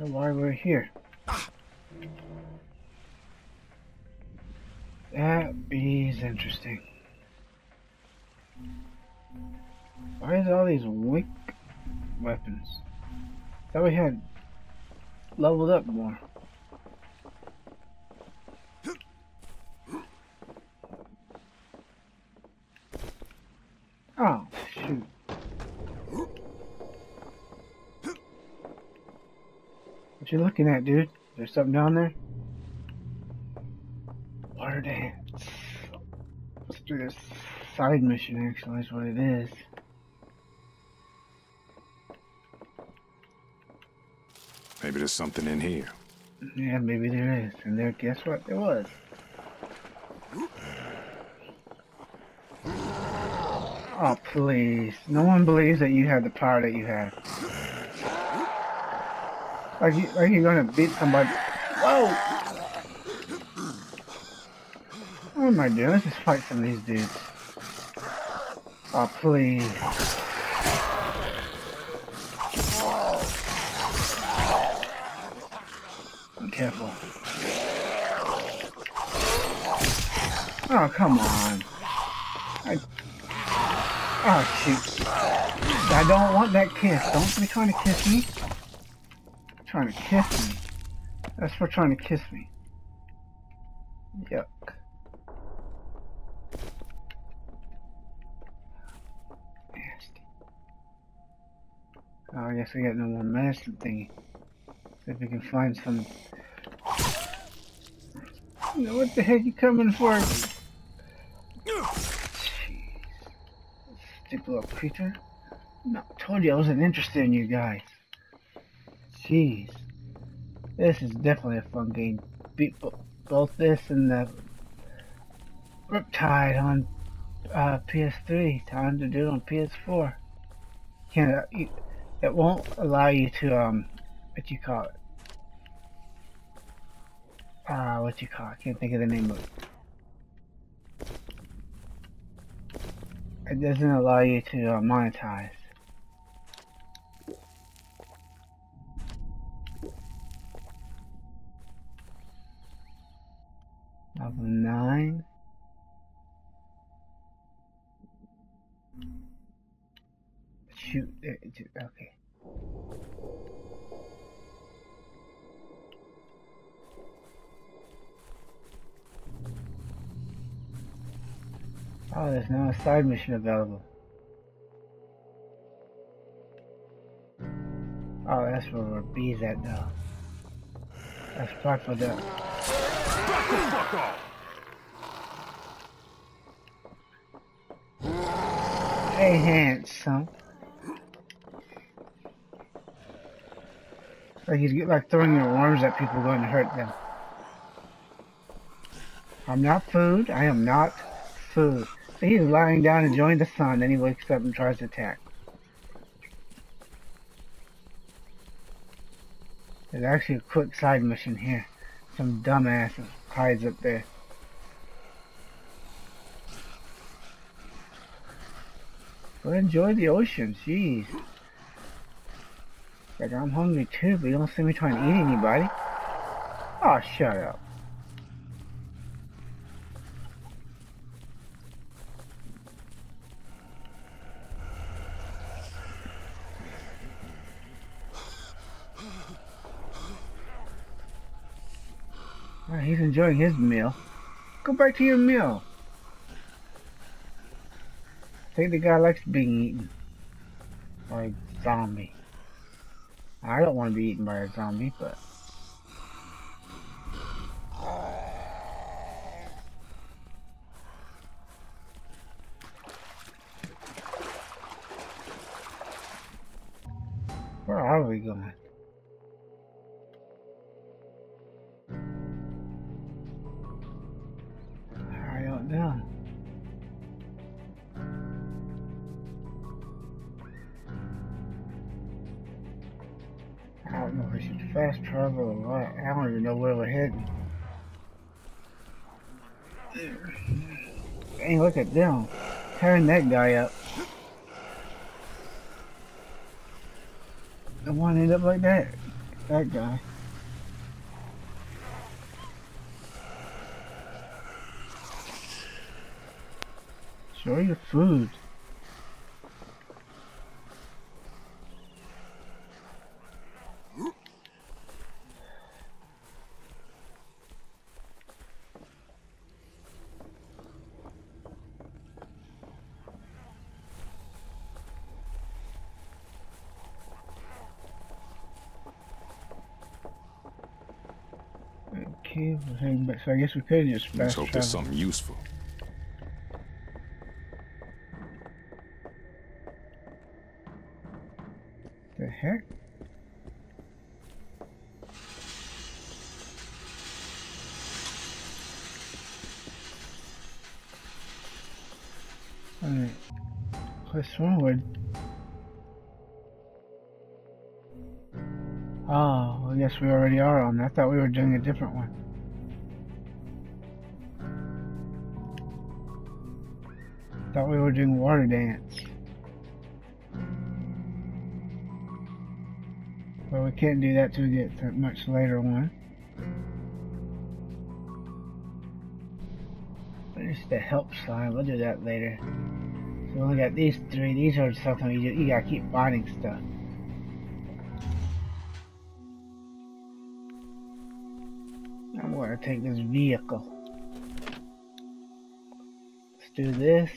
know why we're here. That That is interesting. Why is all these weak weapons? Thought we had leveled up more. Oh, shoot. What you looking at, dude? There's something down there? Waterdance. Let's do this side mission, actually, is what it is. Maybe there's something in here. Yeah, maybe there is. And there, guess what? There was. Oh, please. No one believes that you have the power that you have. Are you, are you gonna beat somebody? Whoa! What am I doing? Let's just fight some of these dudes. Oh, please. Be careful. Oh, come on. I... Oh, shoot. I don't want that kiss. Don't be trying to kiss me. Trying to kiss me. That's for trying to kiss me. Yuck. Nasty. Oh, I guess we got no more medicine thingy. See if we can find some. What the heck you coming for? Jeez. Stupid little creature. No, told you I wasn't interested in you guys. Jeez. This is definitely a fun game. Beat both this and the Riptide on uh, PS3. Time to do it on PS4. Can't, uh, it won't allow you to, um, what you call it? Uh, what you call it? I can't think of the name of it. It doesn't allow you to uh, monetize. Side mission available. Oh, that's where our bees at though. That's part for the Hey, handsome. Like get like throwing your worms at people going to hurt them. I'm not food. I am not food. He's lying down enjoying the sun, then he wakes up and tries to attack. There's actually a quick side mission here. Some dumbass hides up there. Go enjoy the ocean, jeez. Like I'm hungry too, but you don't see me trying to eat anybody. Oh, shut up. He's enjoying his meal. Go back to your meal. I think the guy likes being eaten by a zombie. I don't want to be eaten by a zombie, but... Where are we going? Fast travel or what. I don't even know where we're heading. Hey, look at them. Tearing that guy up. The one end up like that. that guy. Show your food. Heading back. So I guess we could just Let's fast hope there's something useful. The heck? Alright. Press forward. Oh, I guess we already are on. I thought we were doing a different one. Thought we were doing Waterdance. Well, we can't do that till we get to much later one. There's the help sign. We'll do that later. So we got these three. These are something you, you gotta keep finding stuff. I'm gonna take this vehicle. Let's do this.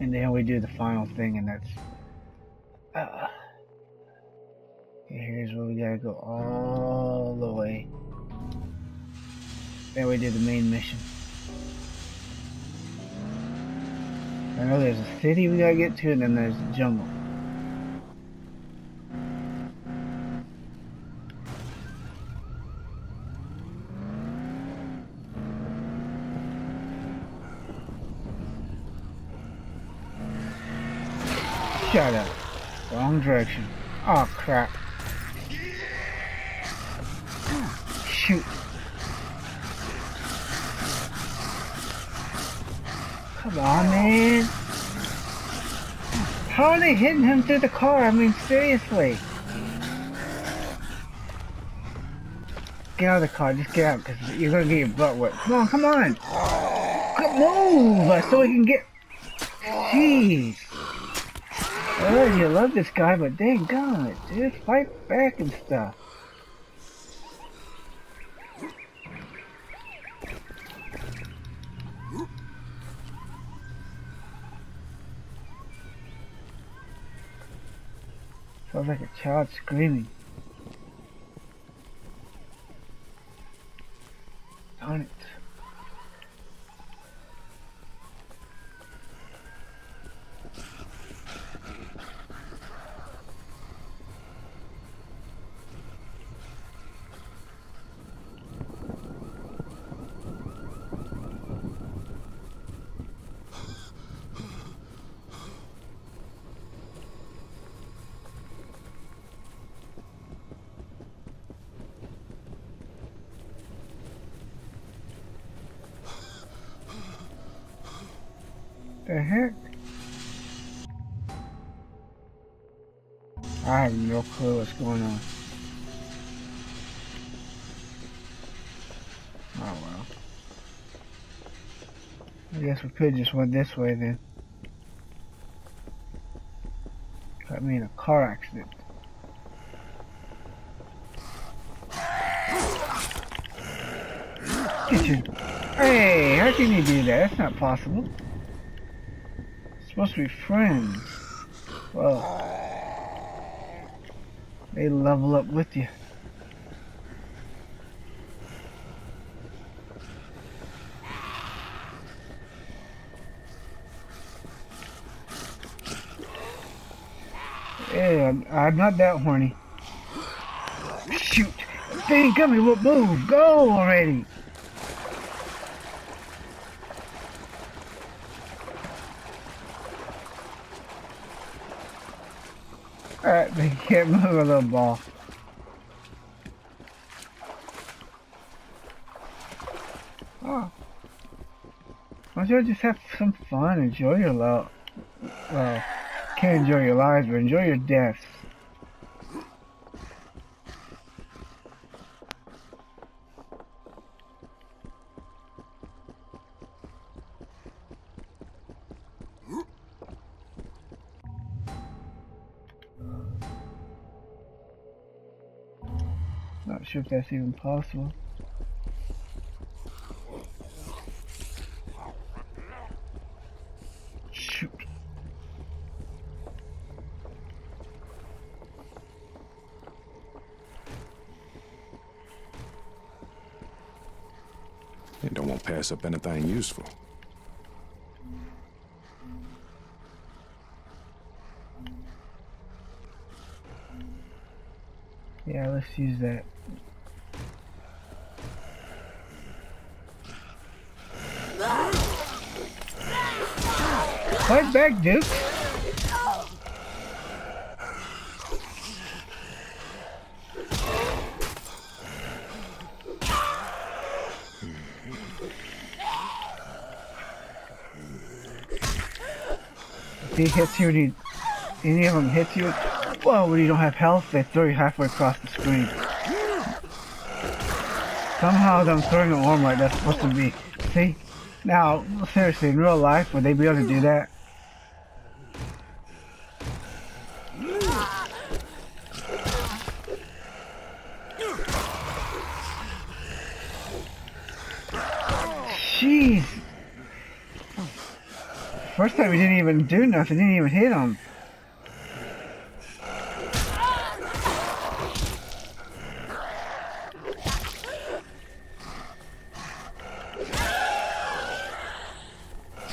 And then we do the final thing, and that's. Uh, here's where we gotta go all the way. Then we do the main mission. I know there's a city we gotta get to, and then there's the jungle. Shut up. Wrong direction. Oh crap. Shoot. Come on, man. How are they hitting him through the car? I mean, seriously. Get out of the car. Just get out, because you're going to get your butt wet. Come on, come on. Come move, so we can get... Jeez. I you love this guy, but dang God, dude, fight back and stuff. Sounds like a child screaming. Darn it. The heck? I have no clue what's going on. Oh well. I guess we could just went this way then. Got me in a car accident. Get your... Hey, how can you do that? That's not possible. Supposed to be friends. Well, they level up with you. Yeah, I'm, not that horny. Shoot! They ain't coming. What move? Go already! Alright, they can't move a little ball. Oh. Why don't you just have some fun, enjoy your love. Well, can't enjoy your lives, but enjoy your deaths. If that's even possible. Shoot. They don't want to pass up anything useful. Yeah, let's use that. Fight back, Duke. If he hits you, he, any of them hits you, well, when you don't have health, they throw you halfway across the screen. Somehow them throwing an arm like that's supposed to be. See? Now, seriously, in real life, would they be able to do that? Jeez! First time he didn't even do nothing, didn't even hit him.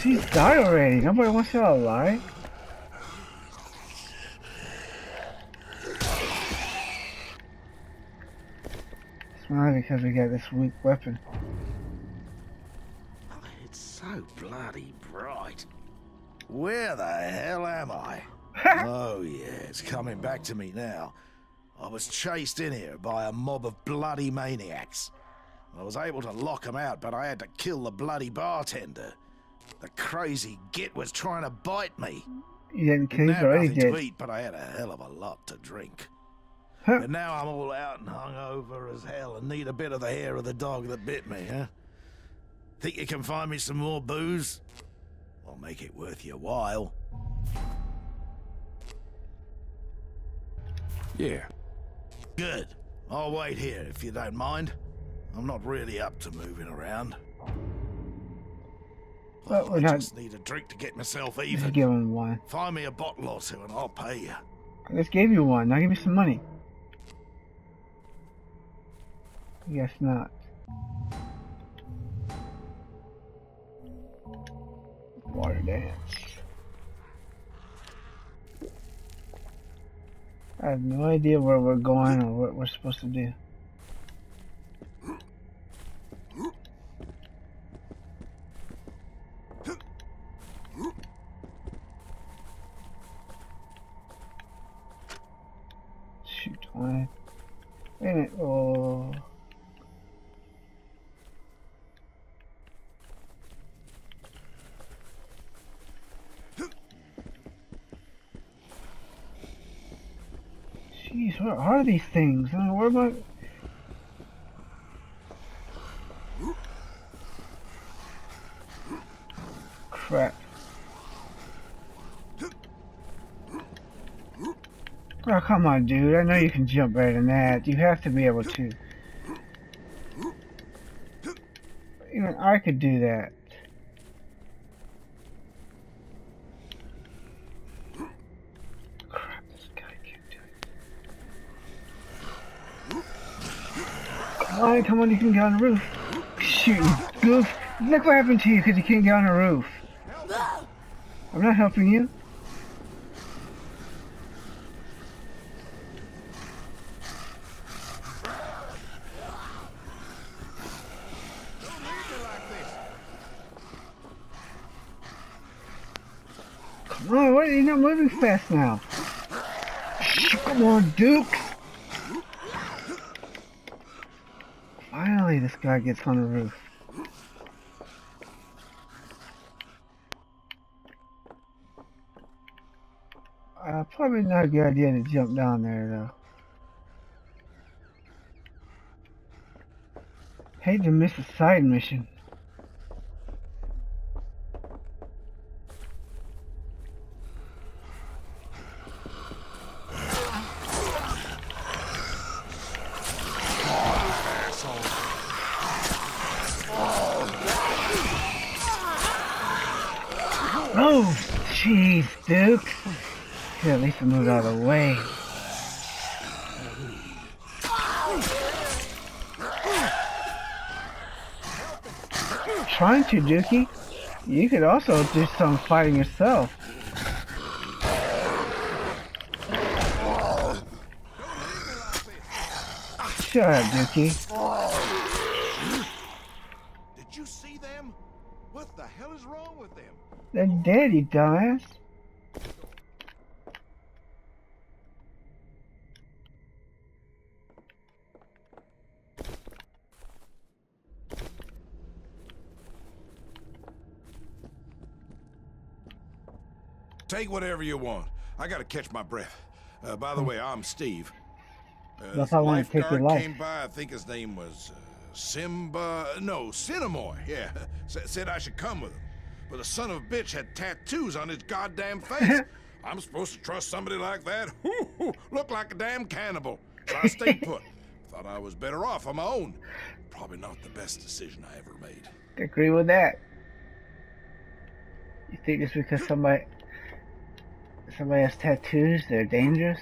She's died already. Nobody wants her alive. It's not because we got this weak weapon. Oh, it's so bloody bright. Where the hell am I? oh, yeah, it's coming back to me now. I was chased in here by a mob of bloody maniacs. I was able to lock them out, but I had to kill the bloody bartender. The crazy git was trying to bite me. You didn't kill Didn't he's have already nothing to eat, but I had a hell of a lot to drink. Huh. And now I'm all out and hungover as hell and need a bit of the hair of the dog that bit me, huh? Think you can find me some more booze? I'll make it worth your while. Yeah. Good. I'll wait here if you don't mind. I'm not really up to moving around. Well, I we're just need a drink to get myself Just even. give him one. Find me a bottle or two and I'll pay you. I just gave you one. Now give me some money. Guess not. Dance. I have no idea where we're going or what we're supposed to do. Shoot, why? Wait a minute. Oh. Jeez, what are these things? I mean, where am I? Crap. Oh, come on, dude. I know you can jump better than that. You have to be able to. Even I could do that. Crap, this guy can't do it. Come on, you can get on the roof. Shoot, goof. Look what happened to you because you can't get on the roof. I'm not helping you. Come on, why are you not moving fast now? Come on, Duke! Finally, this guy gets on the roof. Uh, probably not a good idea to jump down there, though. Hate to miss a side mission. Jeez, Duke. At least move out of the way. Trying to, Dookie. You could also do some fighting yourself. Shut up, Dookie. Did you see them? What the hell is wrong with them? They're dead, you dumbass. Take whatever you want. I gotta catch my breath. Uh, by the way, I'm Steve. Uh, That's how I take your life. came by. I think his name was uh, Simba. No, Sinamoi. Yeah, S- said I should come with him. But the son of a bitch had tattoos on his goddamn face. I'm supposed to trust somebody like that? Look like a damn cannibal. So I stayed put. Thought I was better off on my own. Probably not the best decision I ever made. Agree with that. You think just because somebody somebody has tattoos, they're dangerous?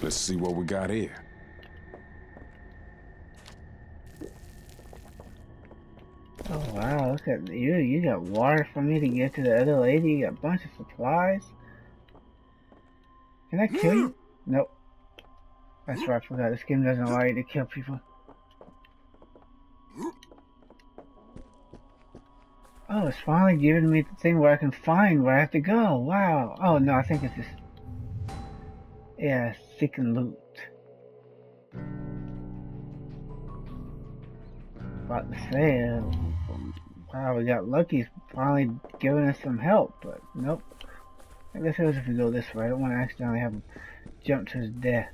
Let's see what we got here. Oh wow, look at you. You got water for me to get to the other lady. You got a bunch of supplies. Can I kill you? Nope. That's right, I forgot. This game doesn't allow you to kill people. Oh, it's finally giving me the thing where I can find where I have to go. Wow. Oh no, I think it's just yeah, seek and loot. About to uh, wow, we got lucky. Finally giving us some help, but nope. I guess it was if we go this way. I don't want to accidentally have him jump to his death.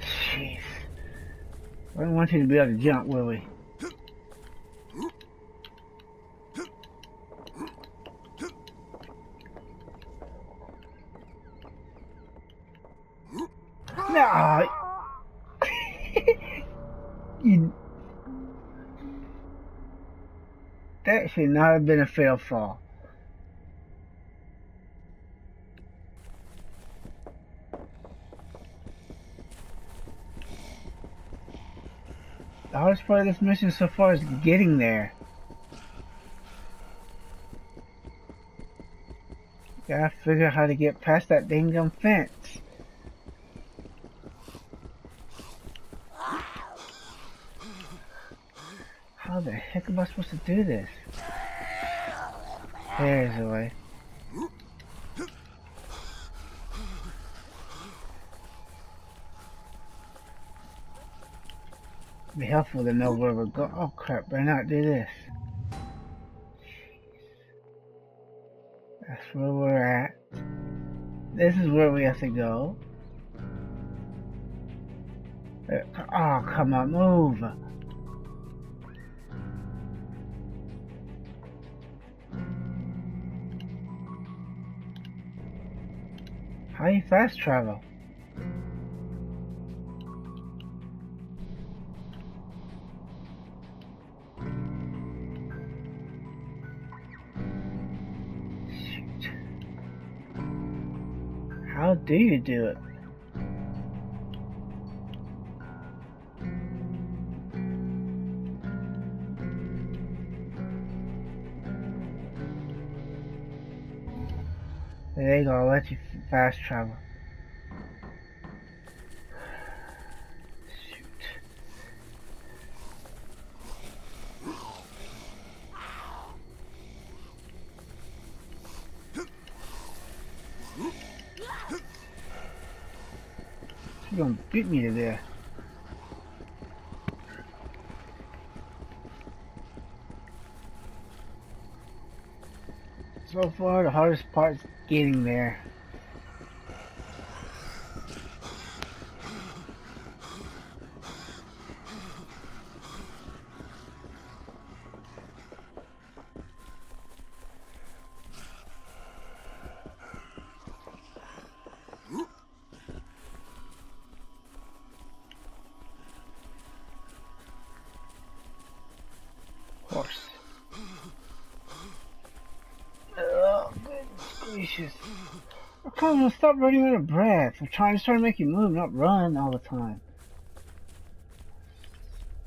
Jeez. We don't want you to be able to jump, will we? Should not have been a fail fall. The hardest part of this mission so far is getting there. Gotta figure out how to get past that dang fence. How the heck am I supposed to do this? There's a way. Be helpful to know where we're going. Oh crap, better not do this. That's where we're at. This is where we have to go. Uh, Oh, come on, move. How you fast travel? Shoot. How do you do it? There you go, I'll let you fast travel. Shoot. You're gonna beat me to death. So far, the hardest part's getting there. just... Stop running out of breath. I'm trying to start making move, not run all the time.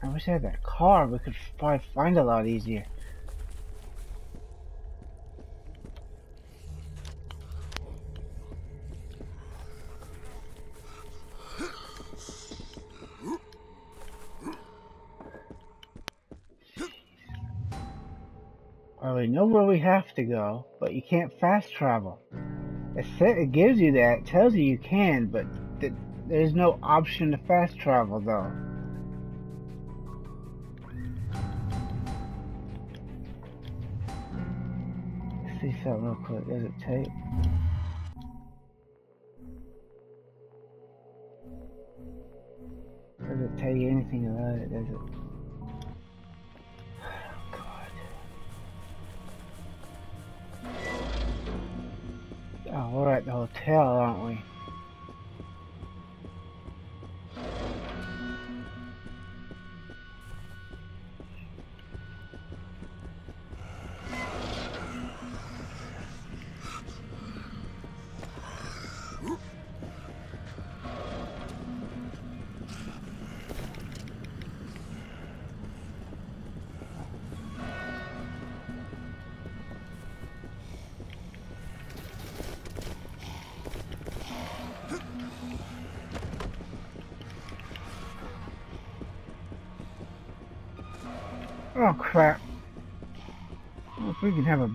I wish I had that car. We could probably find a lot easier. Well, we know where we have to go, but you can't fast travel. It, gives you that, tells you you can, but th- there's no option to fast travel though. Let's see something real quick. Does it take? Does it tell you anything about it? Does it? Hotel, aren't we?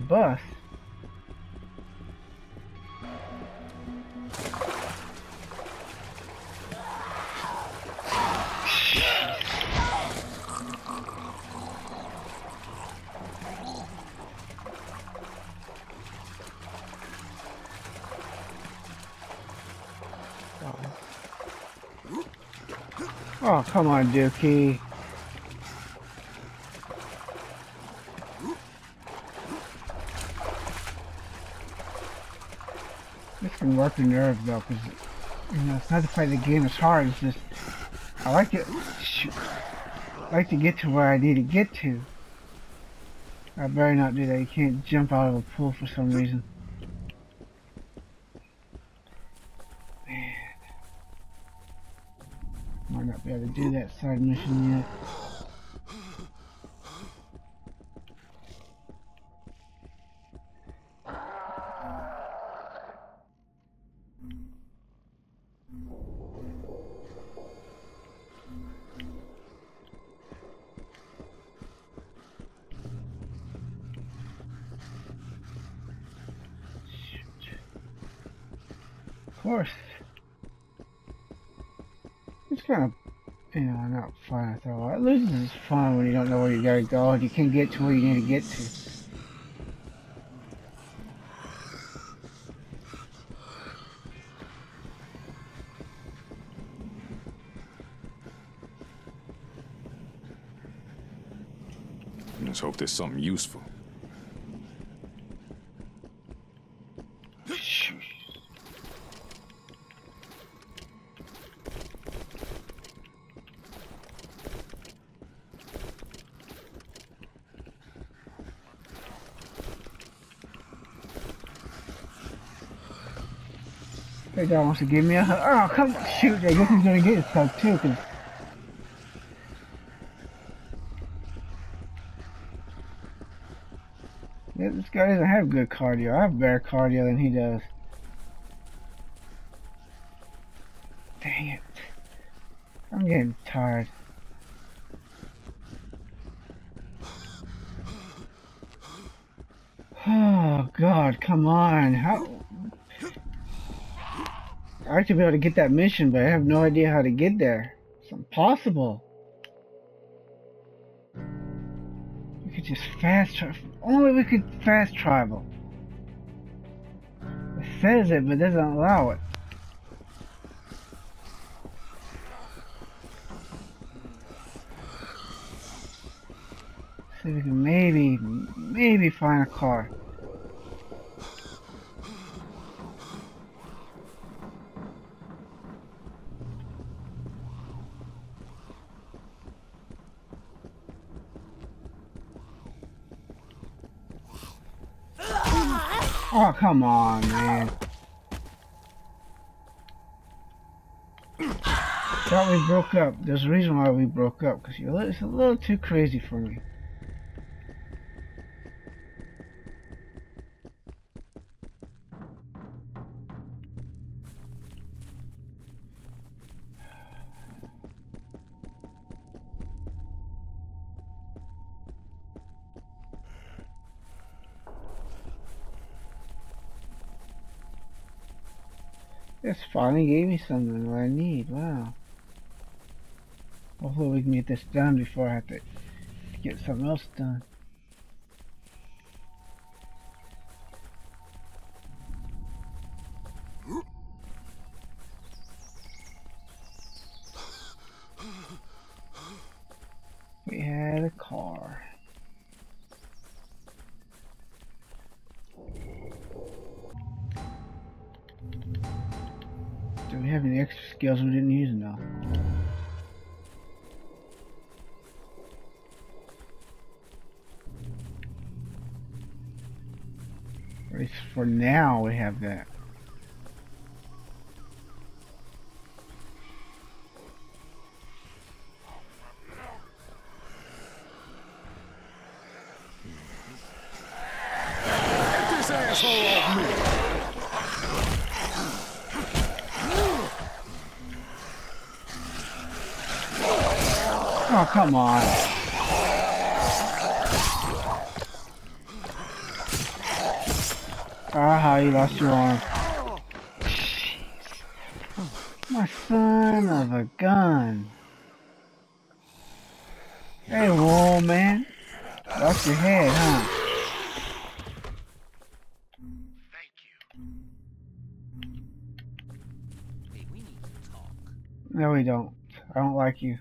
Bus. Oh, come on, Dookie. Work nerves though, because you know it's not to play the game as hard. It's just I like to I like to get to where I need to get to. I better not do that. You can't jump out of a pool for some reason. Man, might not be able to do that side mission yet. Course. It's kind of, you know, not fun at all. At least it's fun when you don't know where you gotta go and you can't get to where you need to get to. Let's hope there's something useful. That guy wants to give me a hug. Oh, come on. Shoot, I guess he's gonna get his hug too, cause... Yeah, this guy doesn't have good cardio. I have better cardio than he does. Dang it. I'm getting tired. Oh, God, come on. How... I to be able to get that mission, but I have no idea how to get there. It's impossible. We could just fast travel. Only we could fast travel. It says it, but doesn't allow it. See if we can maybe, maybe find a car. Come on, man. Thought we broke up. There's a reason why we broke up, because you're it's a little too crazy for me. This finally gave me something that I need. Wow. Hopefully we can get this done before I have to get something else done. Now we have that. Oh, come on. Ah, you lost your arm. Jeez. My son of a gun. Hey, whoa, man. Lost your head, huh? Hey, we need to talk. No, we don't. I don't like you.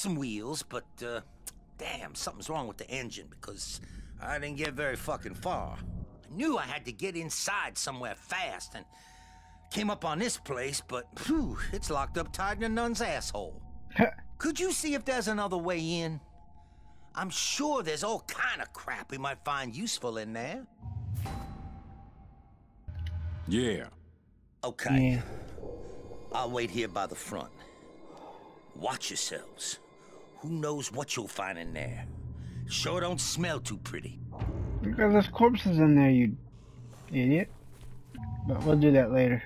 Some wheels, but uh, damn, something's wrong with the engine because I didn't get very fucking far. I knew I had to get inside somewhere fast and came up on this place, but whew, it's locked up tight in a nun's asshole. Could you see if there's another way in? I'm sure there's all kind of crap we might find useful in there. Yeah. Okay. Yeah. I'll wait here by the front. Watch yourselves. Who knows what you'll find in there? Sure don't smell too pretty. Because there's corpses in there, you idiot. But we'll do that later.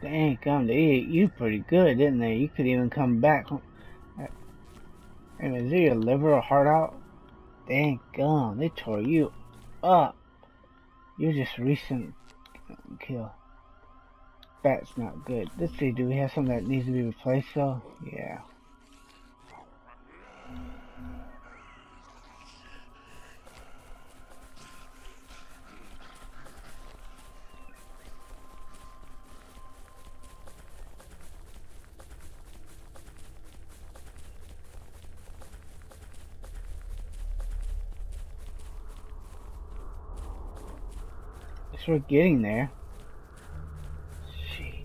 Dang, come to eat you pretty good, didn't they? You could even come back. And is your liver or heart out? Dang gum, they tore you up. You're just recent kill. That's not good. Let's see, do we have something that needs to be replaced though? Yeah. we're getting there. Jeez.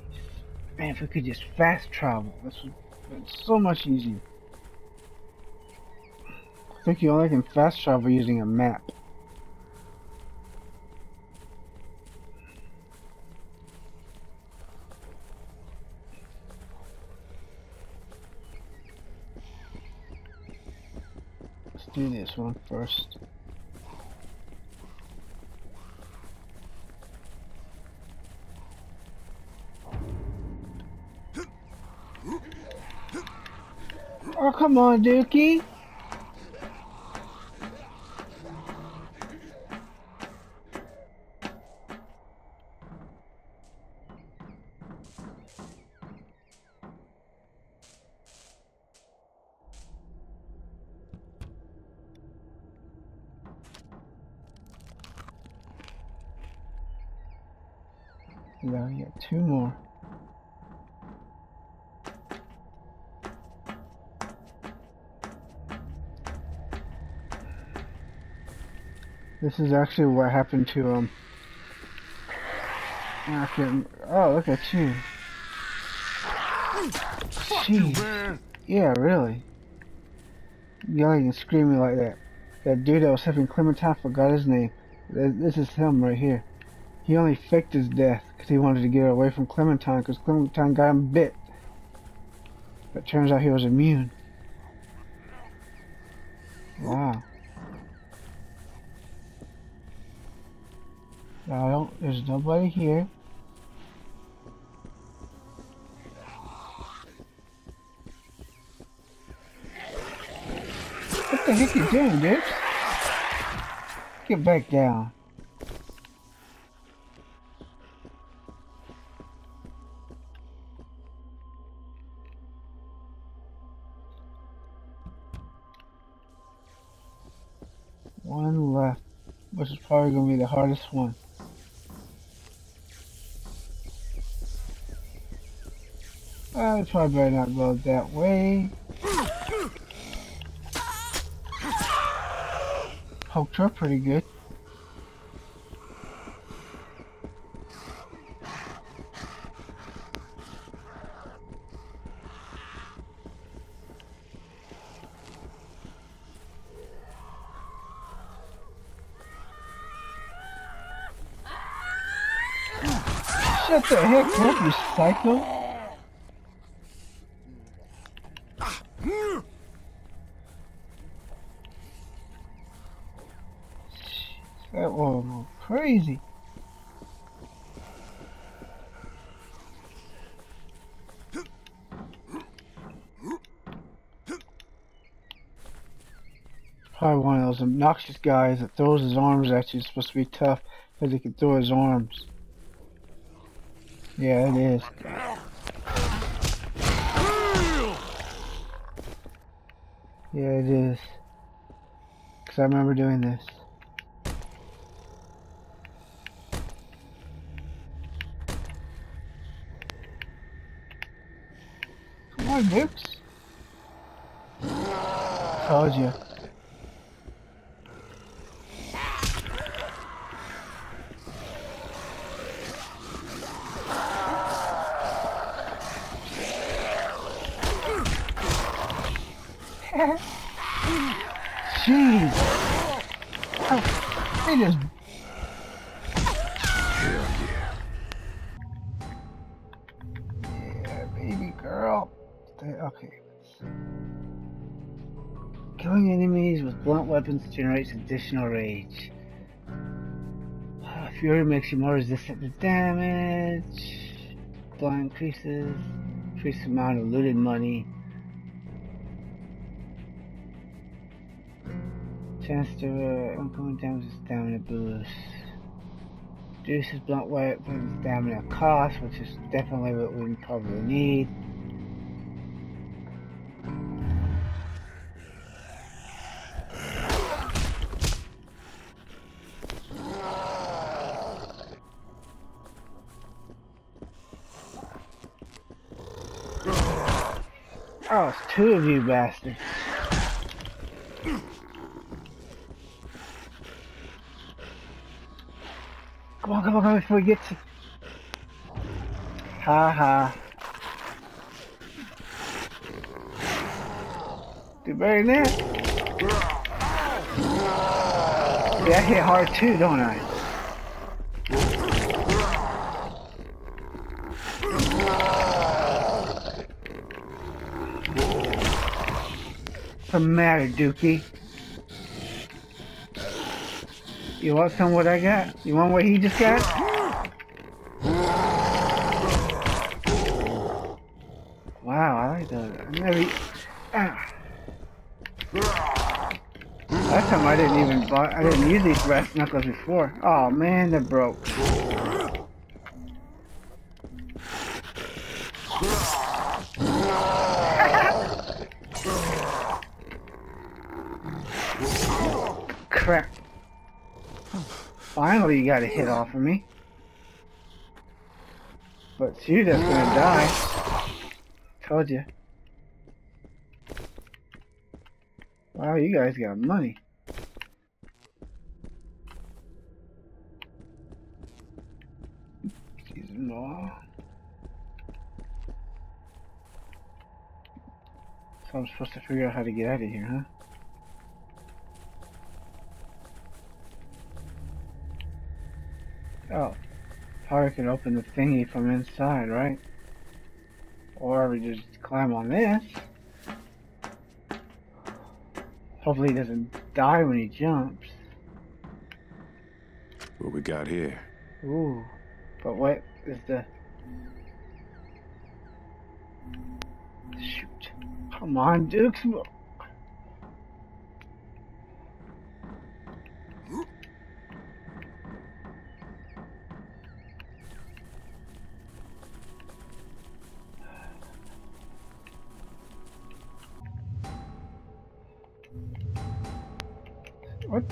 Man, if we could just fast travel, this would be so much easier. I think you only can fast travel using a map. Let's do this one first. Come on, Dookie. This is actually what happened to um. Oh, look at you. Jeez. Yeah, really. Yelling and screaming like that. That dude that was helping Clementine forgot his name. This is him right here. He only faked his death because he wanted to get away from Clementine because Clementine got him bit. But turns out he was immune. Wow. I don't, there's nobody here. What the heck you doing, dude? Get back down. One left, which is probably going to be the hardest one. I probably better not go that way. Poked her pretty good. Shut the heck up, you psycho! That was crazy. Probably one of those obnoxious guys that throws his arms at you. It's supposed to be tough because he can throw his arms. Yeah, it is. Yeah, it is. Because I remember doing this. Come on, Dukes. Told you. Jeez. Oh, they just. Yeah, baby girl. Stay- Okay. Killing enemies with blunt weapons generates additional rage. Fury makes you more resistant to damage. Blunt increases. Increases amount of looted money. To uh, incoming damage is stamina boost. Reduces blunt weapons stamina cost, which is definitely what we probably need. Oh, it's two of you bastards. Come on, come on, come on, before we get to... Ha ha. Better than that. Yeah, I hit hard too, don't I? What's the matter, Dookie? You want some what I got? You want what he just got? Wow, I like those. I never. Ah. Last time I didn't even buy. I didn't use these brass knuckles before. Oh man, they're broke. Crap. You got a hit off of me. But you just gonna die. Told you. Wow, you guys got money. Me. So I'm supposed to figure out how to get out of here, huh? Oh. Probably can open the thingy from inside, right? Or we just climb on this. Hopefully he doesn't die when he jumps. What we got here? Ooh. But what is the... Shoot. Come on, Dukes.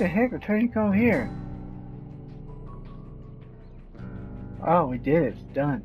The heck? We're trying to go here. Oh, we did it. It's done.